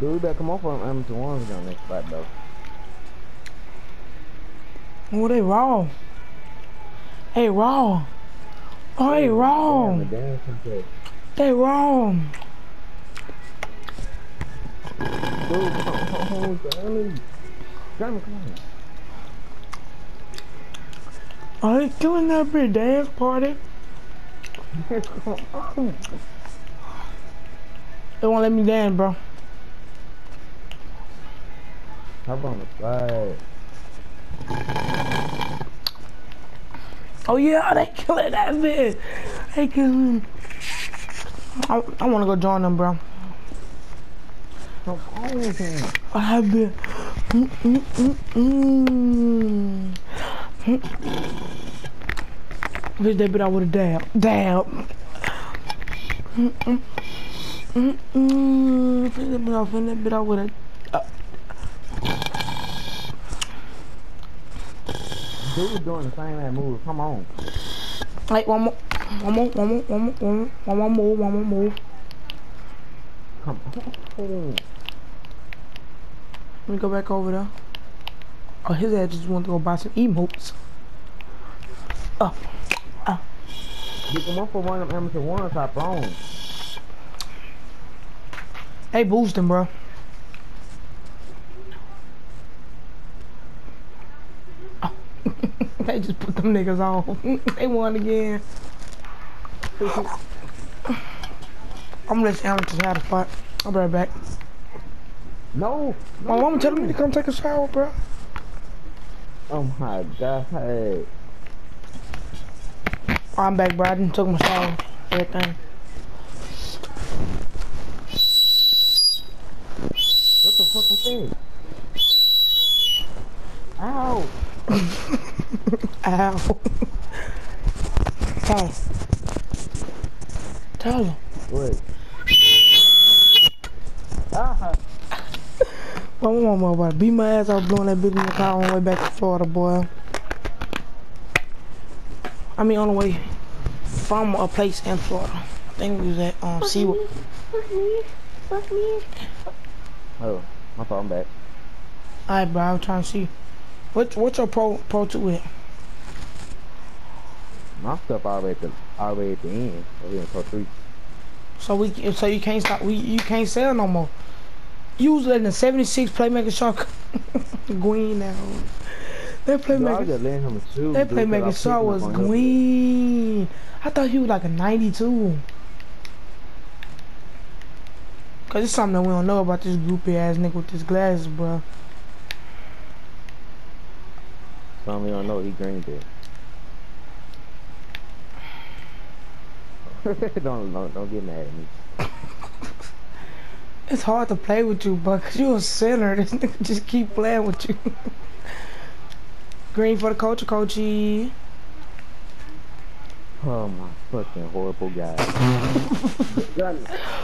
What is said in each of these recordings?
Dude, we better come off on Amazon ones on next spot though. Oh, they wrong. Hey, wrong. Oh, they wrong. They wrong. Dude, come on, Johnny. Johnny, come on. Are they doing that big dance party? come on. They won't let me dance, bro. Hop on the slide. Oh yeah, they killing that bitch. They killing. I, I want to go join them, bro. Come on, man. I have been. Mm, mm, mm, mm. Wish that bit I would have dab. Dab. Mm, mm, mm, mm. Wish that bit I, wish that bit I would have. Dude was doing the same ass move. Come on. Like one more, one more, one more, one more, one more, one more move, one more move. Come on. Let me go back over there. Oh, his ass just want to go buy some emotes. Oh, oh. You come off for one of them Amazon ones, hop on. hey, boosting, bro. They just put them niggas on. they won again. I'm gonna let you amateurs have the spot. I'll be right back. No. My mama telling me to come take a shower, bro. Oh my god. Hey. I'm back, bro. I didn't took my shower. Everything. What the fuck was that? Ow. Ow. Tell him. Tell him. What? Ah. My mama about to beat my ass. I was blowing that bitch in the car on the way back to Florida, boy. I mean, on the way from a place in Florida. I think we was at um, SeaWorld. Fuck me. Fuck me. Oh, my fault. I'm back. Alright, bro. I was trying to see. What, what's your Pro Pro 2 with? My stuff already at the already at the end. Over in Pro Three. So we, so you can't stop. We, you can't sell no more. You was letting the 76 playmaker shark green now. That playmaker, just letting him shoot. that playmaker shark was up on his- green. I thought he was like a 92. Cause it's something that we don't know about this groupie ass nigga with his glasses, bro. We don't know he green there. don't, don't don't get mad at me. It's hard to play with you, but cause you a sinner. This nigga just keep playing with you. Green for the culture, coachy. Oh my fucking horrible guy.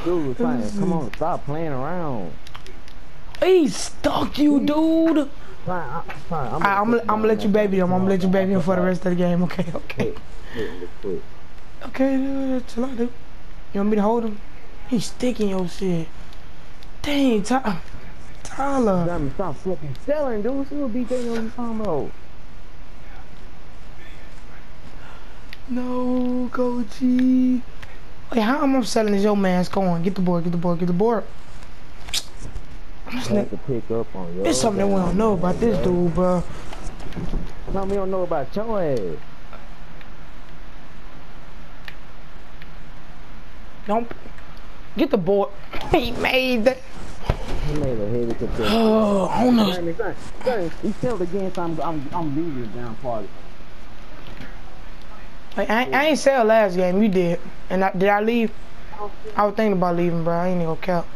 dude. Come on, stop playing around. He stuck you, dude. Fine, fine. I'm, I'm, I'm gonna let you baby him. I'm gonna let you baby him for the rest of the game. Okay, okay. Okay, dude, chill out, dude. You want me to hold him? He's sticking your shit. Dang, Ty uh, Tyler. Diamond, stop fucking selling, dude. What BJ on the about. No, coachy. Wait, how am I selling this? Your man's going. Get the board, get the board, get the board. This I have nigga- to pick up on you. It's something that we don't know about this dude, bro. Something we don't know about your ass. Don't get the board. He made that. He made a heavy contest. Oh, I don't know. Son, son, son, he killed again, so I'm, I'm, I'm leaving this damn party. Like, I, I ain't sell last game. You did. And I, did I leave? I was thinking about leaving, bro. I ain't even gonna count.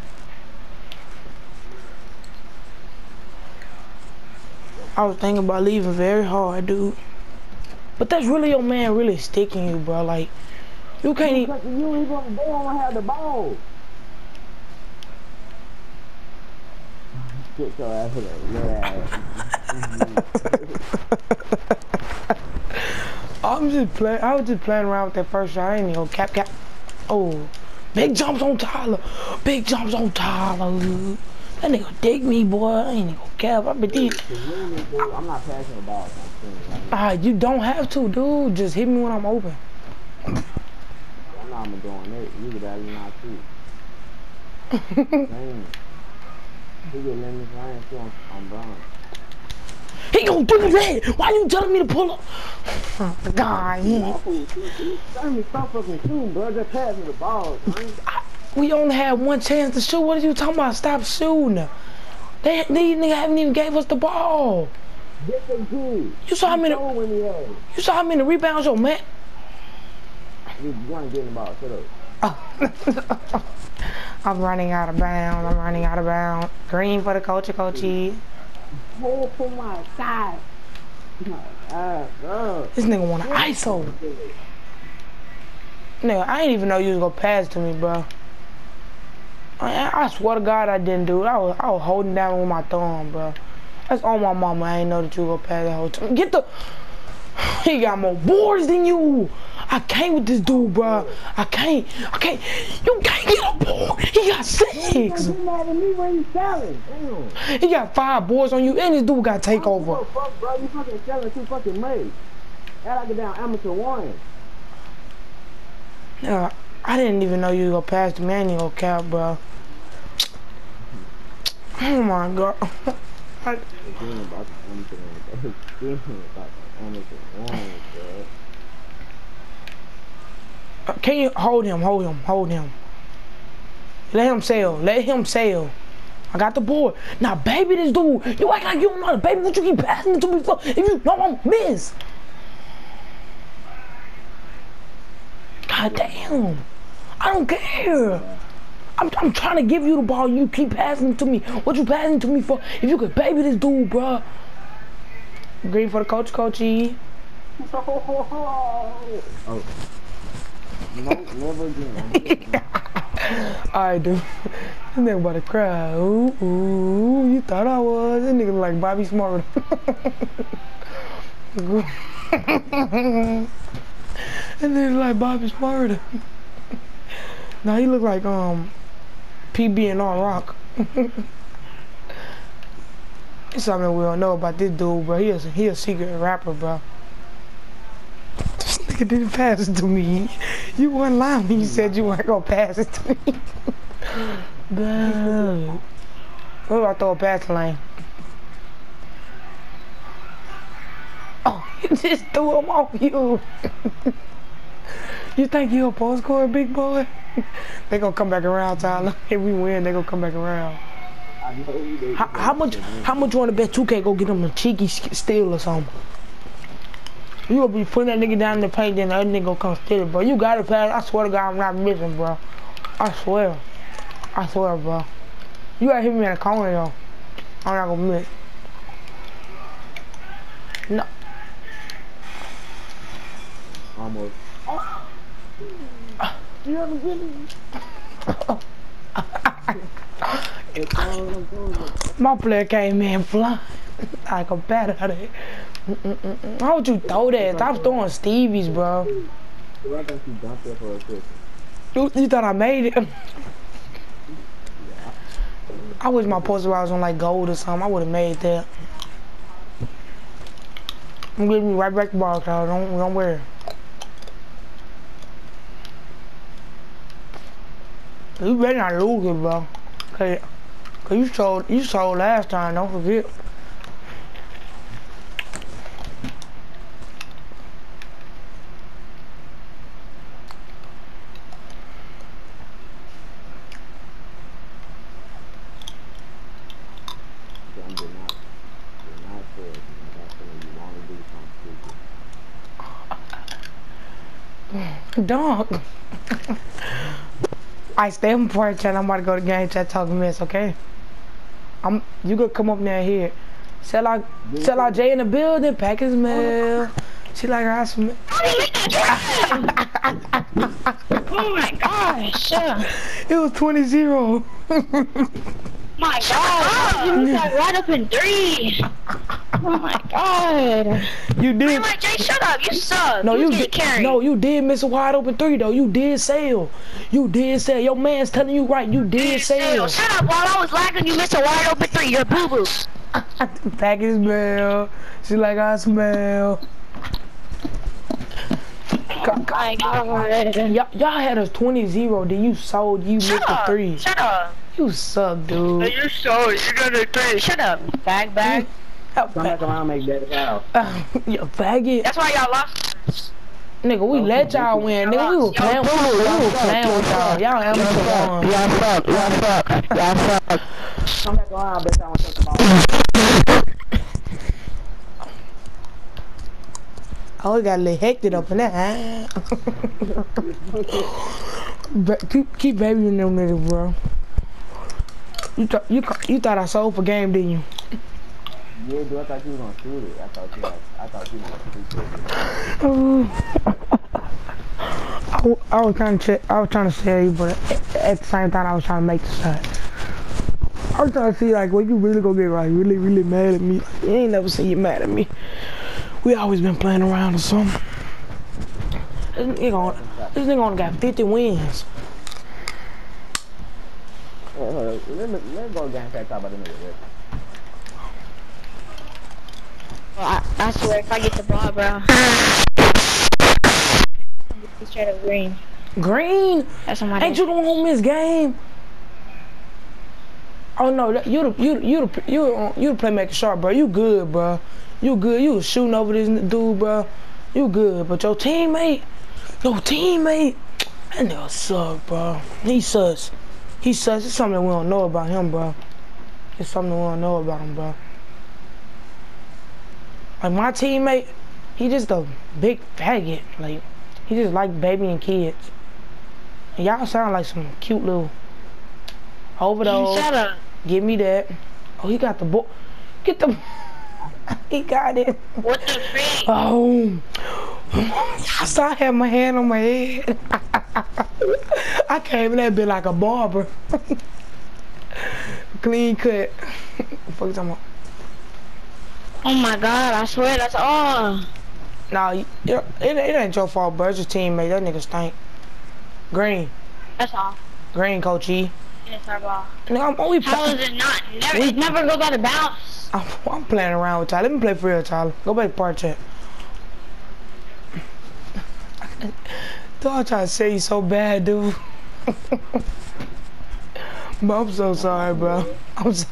I was thinking about leaving very hard, dude. But that's really your man really sticking you, bro. Like, you can't even. You even, they don't have the ball. Get your ass with that ass. I'm just playing. I was just playing around with that first shot. I ain't even cap cap. Oh, big jumps on Tyler. Big jumps on Tyler. That nigga dig me, boy. I ain't even gonna cap. I bet these. I'm not passing the ball. I'm saying, like, Ah, you don't have to, dude. Just hit me when I'm open. I'm not doing it. You could actually not shoot. Damn. He could let me fly and shoot on, Brown. He gonna do that. Why you telling me to pull up? Oh, God, Sammy, stop fucking shooting, bro. Just pass me the ball. We only had one chance to shoot. What are you talking about? Stop shooting. They, these niggas haven't even gave us the ball. Yes, they did. You saw how many? Show when he had. You saw how many rebounds your man? You you ain't getting the ball. Shut up. I'm running out of bounds. I'm running out of bounds. Green for the coach, coachy. Pull for my side. This nigga want an ISO. Nigga, I ain't even know you was gonna pass to me, bro. I, I swear to God I didn't do it. I was, I was holding down with my thumb, bro. That's on my mama. I ain't know that you gonna pass that whole time. Get the. He got more boards than you. I can't with this dude, bro. I can't. I can't. You can't get a board. He got six. You mad at me when you selling? Damn. He got five boards on you, and this dude got take over. Fuck, bro. You fucking selling too fucking late. That like a damn amateur one. Uh, I didn't even know you was gonna pass to me. I ain't even gonna cap, bro. Oh my god. I- Can you hold him? Hold him. Hold him. Let him sail. Let him sail. I got the board. Now, baby, this dude. You act like you don't know the baby. What you keep passing it to me for? If you know I'm miss. God damn. I don't care. I'm, I'm trying to give you the ball. You keep passing it to me. What you passing to me for? If you could baby this dude, bruh. Green for the coach, coachy. Oh. No, never again. Alright, dude. This nigga about to cry. Ooh, ooh, you thought I was. This nigga like Bobby Smart. and then like Bobby Smart. now he look like um PB and R Rock. It's something we don't know about this dude, bro. He is he a secret rapper, bro. This nigga didn't pass it to me. You wasn't lying when you said you weren't gonna pass it to me. Bro. What I throw a pass lane? Oh, you just threw him off you. You think you a post score, big boy? they gonna come back around, Tyler. If we win, they gonna come back around. How, how much? How much you wanna bet 2K go get him a cheeky steal or something? You gonna be putting that nigga down in the paint, then the other nigga gonna come steal it, bro. You gotta pass. I swear to God, I'm not missing, bro. I swear. I swear, bro. You gotta hit me in the corner, yo. I'm not gonna miss. No. Almost. You doing. My player came in flying like a bat of it. Mm-mm-mm. How would you throw that? Stop throwing Stevies, bro. You, you thought I made it? I wish my poster was on like gold or something. I would have made that. I'm giving you right back the ball, Kyle. Don't don't worry. You better not lose it, bro. Cause, Cause you sold you sold last time. Don't forget. I'm did not. Did not say it. That's something you want to do something stupid. Dog. I stay on porch and I'm about to go to game chat talking mess, okay? I'm you gonna come up there here. Sell out sell out Jay in the building, pack his mail. She like I smell Oh my gosh. It was 20 0. my god. You got right up in three. Oh my god. You did. Wait, wait, Jay, shut up. You suck. No, you, you get did. carried. No, you did miss a wide open three though. You did sail. You did sail. Your man's telling you right. You did sail. Shut up. While I was lagging, you missed a wide open three. You're boo boo. Package smell. She like I smell. Oh my god. Y'all y'all had a 20-0, then you sold, you missed Shut the up. three. Shut up. You suck, dude. You so you got a three. Shut up. Bag bag. Uh, Come back around and make that foul. you faggot. That's why y'all lost. Nigga, we let y'all win. Nigga, we were playing, we were, we were playing with y'all. Y'all amateur ones. Y'all suck. Y'all suck. Y'all suck. Come back around, I bet y'all want to talk about Oh, we got a little hectic up in there. Ba- keep, keep babying them niggas, bro. You thought you, you thought I sold for game, didn't you? Yeah, dude, I thought you was gonna shoot it. I thought you like, I thought you was gonna shoot it. I, I was trying to I was trying to sell you, but at, at the same time I was trying to make the shot. I was trying to see like when you really gonna get like really really mad at me. Like, you ain't never seen you mad at me. We always been playing around or something. This nigga, only- this nigga only got 50 wins. Hold on, hold on. Let me, let me go again and talk about the nigga. real Well, I, I swear, if I get the ball, bro. He's straight up green. Green, That's somebody. ain't you the one who missed game? Oh no, that- you the you the- you the you the- you the playmaker sharp, bro. You good, bro. You good. You was shooting over this dude, bro. You good, but your teammate, your teammate, that nigga suck, bro. He sucks. He sucks. It's something we don't know about him, bro. It's something we don't know about him, bro. Like my teammate, he just a big faggot. Like he just like babying kids. Y'all sound like some cute little overdose. Shut up. Give me that. Oh, he got the boy. Get the. he got it. What the freak? Oh. I saw I had my hand on my head. I came in that bit like a barber. Clean cut. Fuck you talking about? Oh my god, I swear that's all. Nah, you- it, it ain't your fault, bro. It's your teammate. That nigga stink. Green. That's all. Green, Coach E. It's our ball. Nigga, I'm oh, only How is it not? Never, it never goes out of bounds. I'm, I'm playing around with Tyler. Let me play for real, Tyler. Go back to part chat. Dude, I'm trying to say you so bad, dude. but I'm so sorry, bro. I'm so,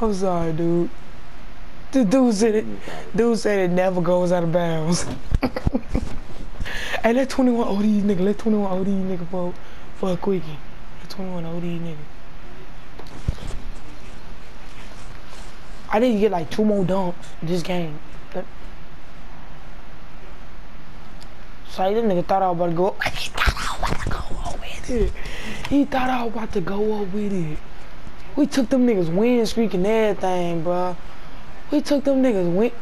I'm sorry, dude. The dude said it. Mm-hmm. Dude said it never goes out of bounds. hey, let 21 OD nigga. Let 21 OD nigga for for a quickie. Let 21 OD nigga. I need to get like two more dunks this game. So this nigga thought I was about to go. He thought I was about to go up with it. He thought I was about to go up with it. We took them niggas win streak and everything, bro. We took them niggas win.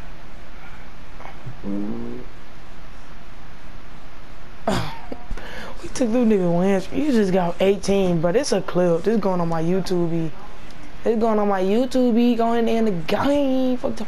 we took them niggas win streak. You just got 18, but it's a clip. This going on my YouTube. Be it's going on my YouTube. Be going in the game. Fuck the.